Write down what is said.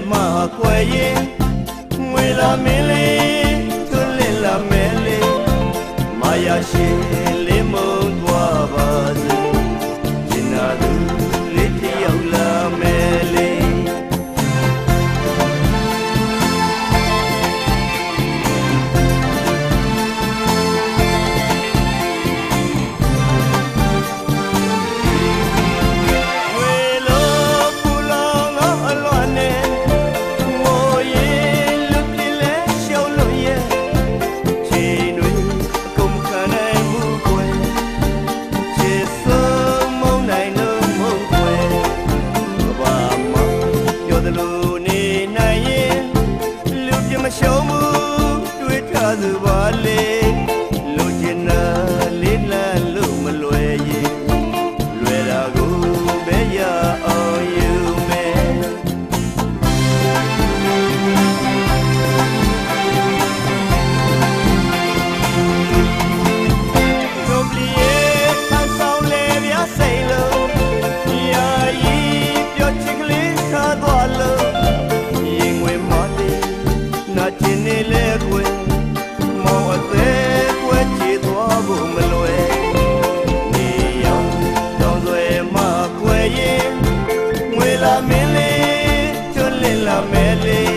လက်မကွယ်ရင်ငွေလာမင်းလေးသူလက်လာမဲလေးမာယာရှင်လေး ခါသွားလို့ရင်ဝင်မလေးနာကျင်နေလဲကွယ်မောအသေးကွယ်ချေသွားဖို့မလွယ်နေရောင်တောင်းဆွဲမကွယ်ရင်ငွေလာမင်းလေးချွတ်လင့်လာမဲလေး